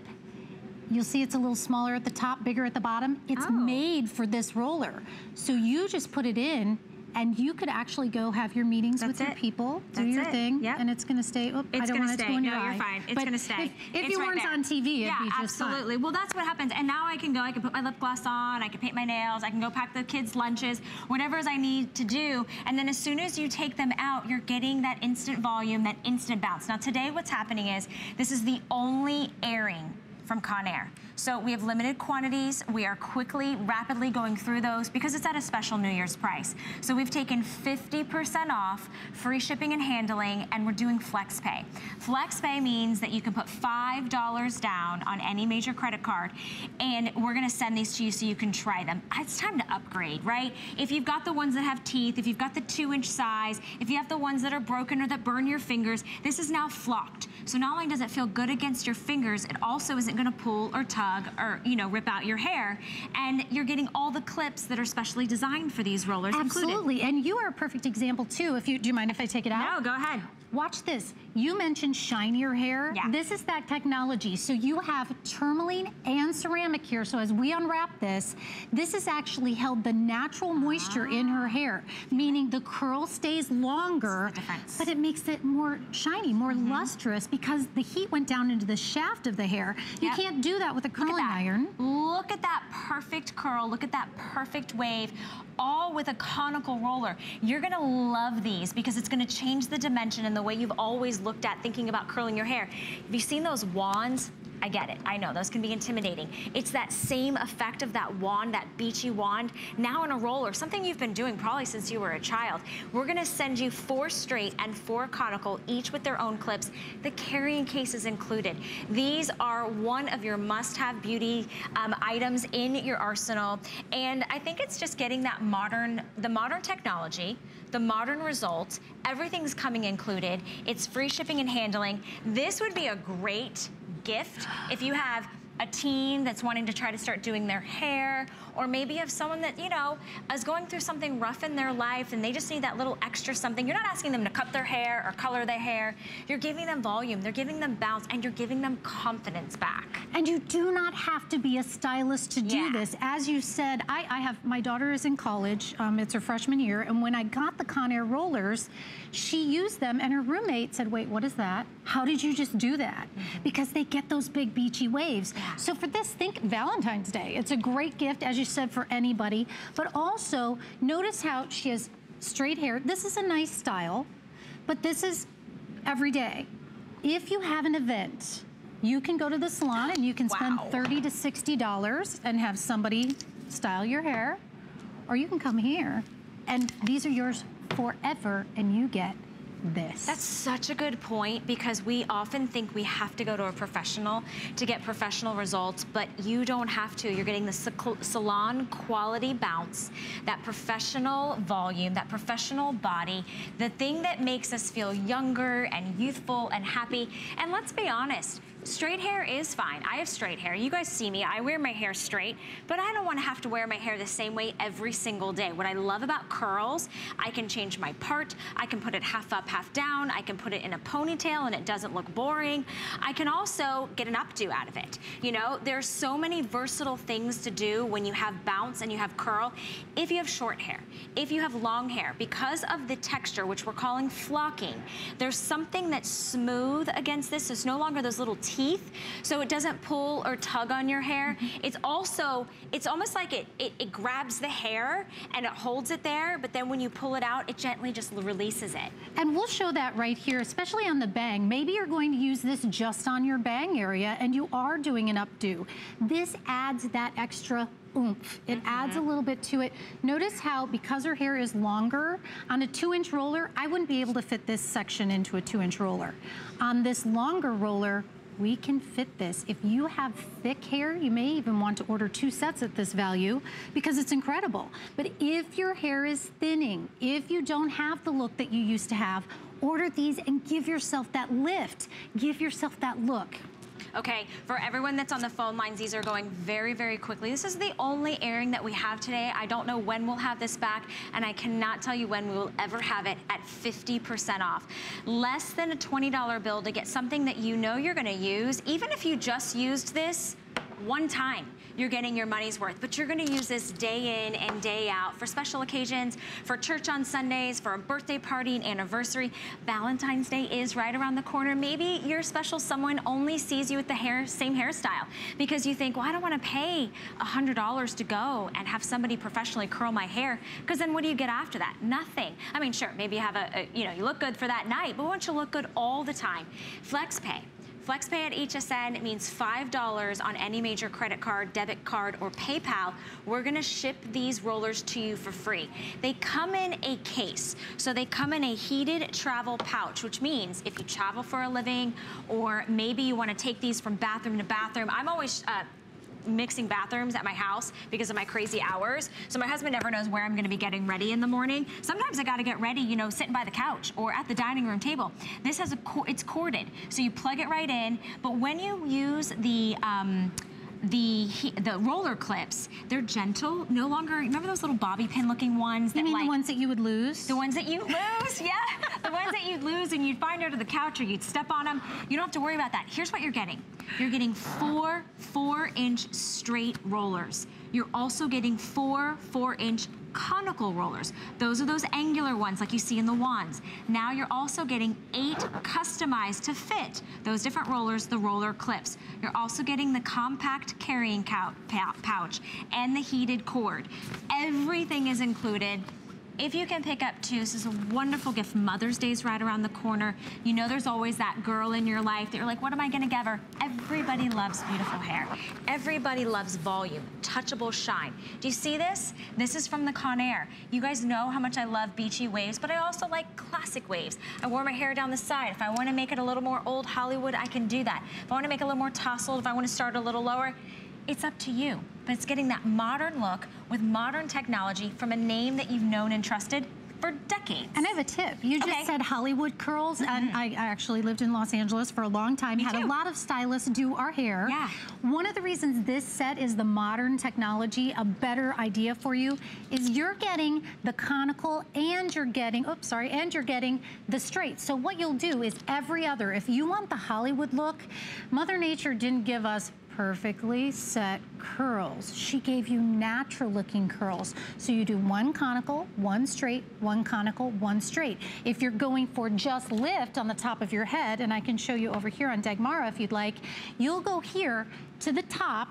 You'll see it's a little smaller at the top, bigger at the bottom. It's oh. made for this roller. So you just put it in and you could actually go have your meetings That's with it. your people, do That's your it. thing, yep. and it's going to stay. Oh, it's I don't want stay. it to go in no, your you're fine. It's but gonna stay. If, if you right weren't there. on TV, yeah, it'd be just absolutely. fine. Well, that's what happens. And now I can go. I can put my lip gloss on. I can paint my nails. I can go pack the kids' lunches. Whatever I need to do. And then as soon as you take them out, you're getting that instant volume, that instant bounce. Now today, what's happening is this is the only airing from Conair. So we have limited quantities. We are quickly, rapidly going through those because it's at a special New Year's price. So we've taken 50% off, free shipping and handling, and we're doing flex pay. Flex pay means that you can put $5 down on any major credit card, and we're gonna send these to you so you can try them. It's time to upgrade, right? If you've got the ones that have teeth, if you've got the two inch size, if you have the ones that are broken or that burn your fingers, this is now flocked. So not only does it feel good against your fingers, it also isn't gonna pull or tug or, you know, rip out your hair. And you're getting all the clips that are specially designed for these rollers Absolutely. Included. And you are a perfect example too. If you, do you mind if I take it out? No, go ahead. Watch this. You mentioned shinier hair. Yeah. This is that technology. So you have tourmaline and ceramic here. So as we unwrap this, this has actually held the natural moisture ah. in her hair, meaning the curl stays longer, but it makes it more shiny, more mm -hmm. lustrous because the heat went down into the shaft of the hair. You yep. can't do that with a curling iron. Look at that perfect curl. Look at that perfect wave all with a conical roller. You're gonna love these because it's gonna change the dimension and the way you've always looked at thinking about curling your hair. Have you seen those wands? I get it. I know those can be intimidating. It's that same effect of that wand, that beachy wand, now in a roller, something you've been doing probably since you were a child. We're gonna send you four straight and four conical, each with their own clips. The carrying case is included. These are one of your must-have beauty um, items in your arsenal. And I think it's just getting that modern, the modern technology, the modern results, everything's coming included. It's free shipping and handling. This would be a great gift if you have a teen that's wanting to try to start doing their hair, or maybe you have someone that, you know, is going through something rough in their life and they just need that little extra something. You're not asking them to cut their hair or color their hair. You're giving them volume, they're giving them bounce, and you're giving them confidence back. And you do not have to be a stylist to do Yeah. this. As you said, I, I have, my daughter is in college, um, it's her freshman year, and when I got the Conair rollers, she used them and her roommate said, wait, what is that? How did you just do that? Because they get those big beachy waves. So for this, think Valentine's Day. It's a great gift, as you said, for anybody, but also notice how she has straight hair. This is a nice style, but this is every day. If you have an event, you can go to the salon and you can spend 30 to $60 and have somebody style your hair, or you can come here and these are yours forever and you get this. That's such a good point because we often think we have to go to a professional to get professional results, but you don't have to. You're getting the salon quality bounce, that professional volume, that professional body, the thing that makes us feel younger and youthful and happy. And let's be honest, Straight hair is fine. I have straight hair. You guys see me. I wear my hair straight, but I don't want to have to wear my hair the same way every single day. What I love about curls, I can change my part. I can put it half up, half down. I can put it in a ponytail and it doesn't look boring. I can also get an updo out of it. You know, there's so many versatile things to do when you have bounce and you have curl. If you have short hair, if you have long hair, because of the texture, which we're calling flocking, there's something that's smooth against this. It's no longer those little teeth, so it doesn't pull or tug on your hair. Mm-hmm. It's also, it's almost like it, it, it grabs the hair and it holds it there, but then when you pull it out, it gently just releases it. And we'll show that right here, especially on the bang. Maybe you're going to use this just on your bang area and you are doing an updo. This adds that extra oomph. It mm-hmm. adds a little bit to it. Notice how, because her hair is longer, on a two inch roller, I wouldn't be able to fit this section into a two inch roller. On this longer roller, we can fit this. If you have thick hair, you may even want to order two sets at this value because it's incredible. But if your hair is thinning, if you don't have the look that you used to have, order these and give yourself that lift. Give yourself that look. Okay, for everyone that's on the phone lines, these are going very, very quickly. This is the only airing that we have today. I don't know when we'll have this back, and I cannot tell you when we will ever have it at 50% off. Less than a $20 bill to get something that you know you're gonna use, even if you just used this one time you're getting your money's worth. But you're gonna use this day in and day out for special occasions, for church on Sundays, for a birthday party, an anniversary. Valentine's Day is right around the corner. Maybe your special someone only sees you with the hair, same hairstyle because you think, well, I don't wanna pay $100 to go and have somebody professionally curl my hair because then what do you get after that? Nothing. I mean, sure, maybe you have a, a you know, you look good for that night, but we want you look good all the time. FlexPay. FlexPay at HSN means $5 on any major credit card, debit card, or PayPal. We're gonna ship these rollers to you for free. They come in a case. So they come in a heated travel pouch, which means if you travel for a living, or maybe you wanna take these from bathroom to bathroom. I'm always, uh, mixing bathrooms at my house because of my crazy hours. So my husband never knows where I'm gonna be getting ready in the morning. Sometimes I gotta get ready, you know, sitting by the couch or at the dining room table. This has a, it's corded. So you plug it right in, but when you use the, um, the the roller clips, they're gentle. No longer, remember those little bobby pin looking ones? That You mean like, the ones that you would lose? The ones that you lose, yeah. The ones that you'd lose and you'd find under the couch or you'd step on them. You don't have to worry about that. Here's what you're getting. You're getting four four inch straight rollers. You're also getting four four inch conical rollers. Those are those angular ones like you see in the wands. Now you're also getting eight customized to fit those different rollers, the roller clips. You're also getting the compact carrying pouch and the heated cord. Everything is included if you can pick up two, this is a wonderful gift. Mother's Day's right around the corner. You know there's always that girl in your life that you're like, what am I gonna give her? Everybody loves beautiful hair. Everybody loves volume, touchable shine. Do you see this? This is from the Conair. You guys know how much I love beachy waves, but I also like classic waves. I wore my hair down the side. If I wanna make it a little more old Hollywood, I can do that. If I wanna make it a little more tousled, if I wanna start a little lower, it's up to you. But it's getting that modern look with modern technology from a name that you've known and trusted for decades. And I have a tip. You just Okay. said Hollywood curls, and Mm-hmm. I, I actually lived in Los Angeles for a long time. had a lot of stylists do our hair. Yeah. One of the reasons this set is the modern technology, a better idea for you, is you're getting the conical and you're getting, oops, sorry, and you're getting the straight. So what you'll do is every other, if you want the Hollywood look, Mother Nature didn't give us perfectly set curls. She gave you natural looking curls. So you do one conical, one straight, one conical, one straight. If you're going for just lift on the top of your head, and I can show you over here on Dagmara if you'd like, you'll go here to the top,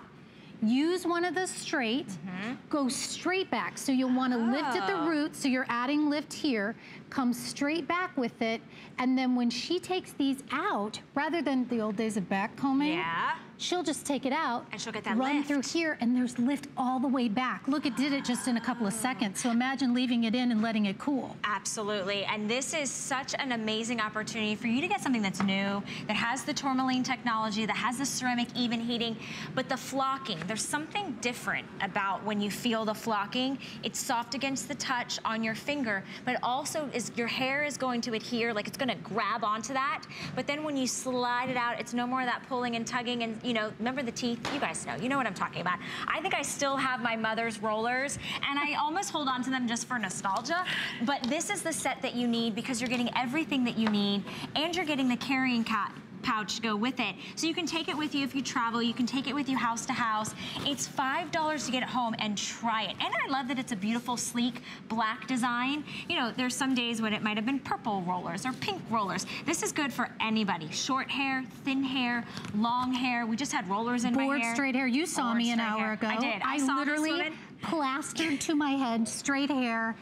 use one of the straight, mm-hmm. go straight back. So you'll want to lift at the Oh. root, so you're adding lift here, come straight back with it, and then when she takes these out, rather than the old days of back combing, Yeah. She'll just take it out And she'll get that run lift. through here, and there's lift all the way back. Look, it did it just in a couple of seconds. So imagine leaving it in and letting it cool. Absolutely, and this is such an amazing opportunity for you to get something that's new, that has the tourmaline technology, that has the ceramic even heating, but the flocking, there's something different about when you feel the flocking. It's soft against the touch on your finger, but also is your hair is going to adhere, like it's gonna grab onto that, but then when you slide it out, it's no more of that pulling and tugging and, you know, remember the teeth? You guys know, you know what I'm talking about. I think I still have my mother's rollers, and I almost hold on to them just for nostalgia, but this is the set that you need because you're getting everything that you need, and you're getting the carrying cat pouch to go with it. So you can take it with you if you travel. You can take it with you house to house. It's $5 to get it home and try it. And I love that it's a beautiful, sleek, black design. You know, there's some days when it might have been purple rollers or pink rollers. This is good for anybody. Short hair, thin hair, long hair. We just had rollers in my Board hair. straight hair. You saw Board me an hour hair. ago. I did. I, saw literally plastered to my head straight hair.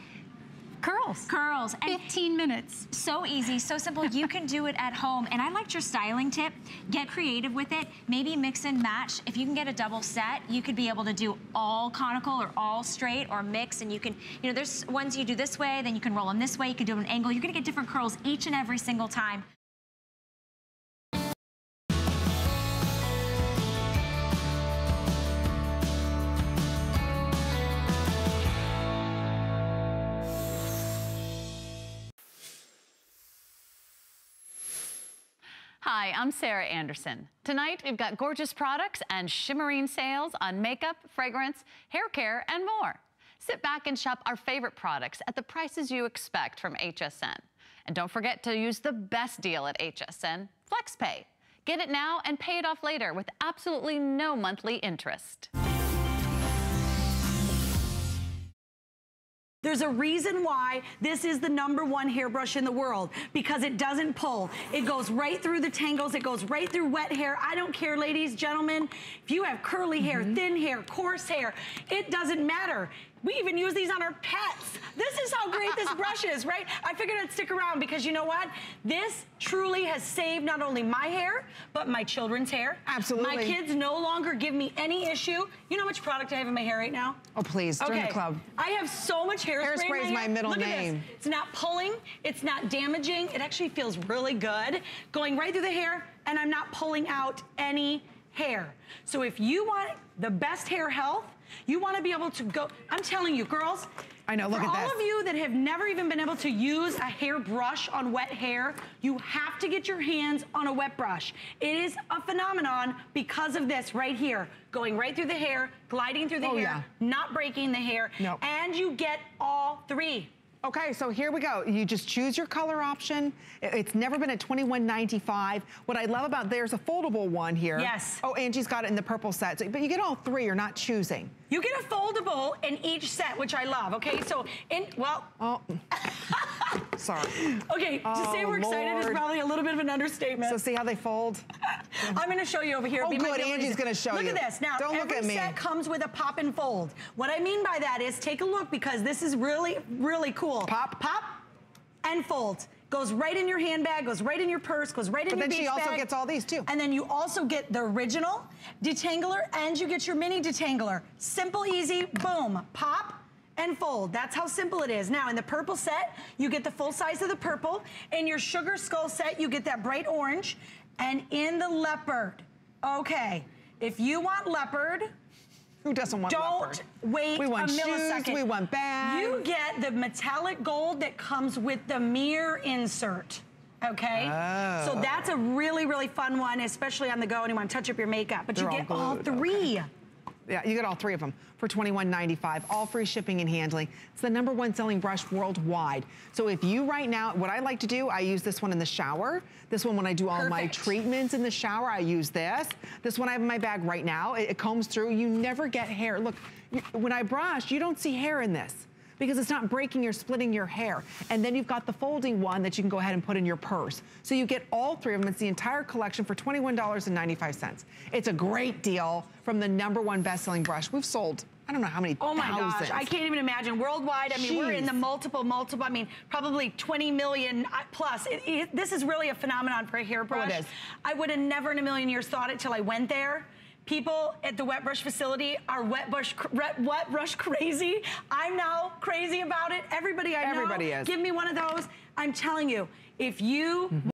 Curls. Curls. And 15 minutes. So easy, so simple. You can do it at home. And I liked your styling tip. Get creative with it. Maybe mix and match. If you can get a double set, you could be able to do all conical or all straight or mix. And you can, you know, there's ones you do this way, then you can roll them this way. You can do an angle. You're gonna get different curls each and every single time. Hi, I'm Sarah Anderson. Tonight, we've got gorgeous products and shimmering sales on makeup, fragrance, hair care, and more. Sit back and shop our favorite products at the prices you expect from HSN. And don't forget to use the best deal at HSN, FlexPay. Get it now and pay it off later with absolutely no monthly interest. There's a reason why this is the number one hairbrush in the world because it doesn't pull. It goes right through the tangles. It goes right through wet hair. I don't care, ladies, gentlemen. If you have curly hair, mm-hmm. thin hair, coarse hair, it doesn't matter. We even use these on our pets. This is how great this brush is, right? I figured I'd stick around because you know what? This truly has saved not only my hair, but my children's hair. Absolutely. My kids no longer give me any issue. You know how much product I have in my hair right now? Oh, please, join the Okay. club. I have so much hairspray. Hairspray is my hair. middle Look at this. It's not pulling. It's not damaging. It actually feels really good. Going right through the hair, and I'm not pulling out any hair. So if you want the best hair health, you want to be able to go. I'm telling you, girls. I know, look for at all this. of you that have never even been able to use a hairbrush on wet hair, you have to get your hands on a wet brush. It is a phenomenon because of this right here. Going right through the hair, gliding through the Oh, hair, yeah. not breaking the hair. No. And you get all three. Okay, so here we go. You just choose your color option. It's never been at $21.95. What I love about, there's a foldable one here. Yes. Oh, Angie's got it in the purple set. So, but you get all three, you're not choosing. You get a foldable in each set, which I love, okay? So, in, well, Oh, Sorry. Okay, to say Oh, we're excited is probably a little bit of an understatement. So see how they fold? I'm going to show you over here. Oh, Be good. Angie's gonna show look you. Look at this. Now, Don't look every at me. set comes with a pop and fold. What I mean by that is take a look because this is really, really cool. Pop. Pop and fold. Goes right in your handbag, goes right in your purse, goes right in But your then she also gets all these too. And then you also get the original detangler and you get your mini detangler. Simple, easy, boom, pop, and fold. That's how simple it is. Now, in the purple set, you get the full size of the purple. In your sugar skull set, you get that bright orange. And in the leopard, okay, if you want leopard, Who doesn't want leopard? don't leopard? wait We want a shoes, we want bags. You get the metallic gold that comes with the mirror insert. Okay, Oh. so that's a really, really fun one, especially on the go and you want to touch up your makeup. But They're you get all glued, three. Yeah, you get all three of them for $21.95, all free shipping and handling. It's the number one selling brush worldwide. So if you right now, what I like to do, I use this one in the shower. This one when I do all my treatments in the shower, I use this. This one I have in my bag right now. It, it combs through. You never get hair. Look, when I brush, you don't see hair in this because it's not breaking or splitting your hair. And then you've got the folding one that you can go ahead and put in your purse. So you get all three of them. It's the entire collection for $21.95. It's a great deal from the number one best-selling brush. We've sold, I don't know how many Oh my thousands. gosh, I can't even imagine. Worldwide, I mean, we're in the multiple, multiple, I mean, probably 20 million uh, plus. It, it, this is really a phenomenon for a hairbrush. Oh, is. I would have never in a million years thought it till I went there. People at the wet brush facility are wet brush, cr- wet, wet brush crazy. I'm now crazy about it. Everybody I know, Everybody is. give me one of those. I'm telling you, if you mm-hmm.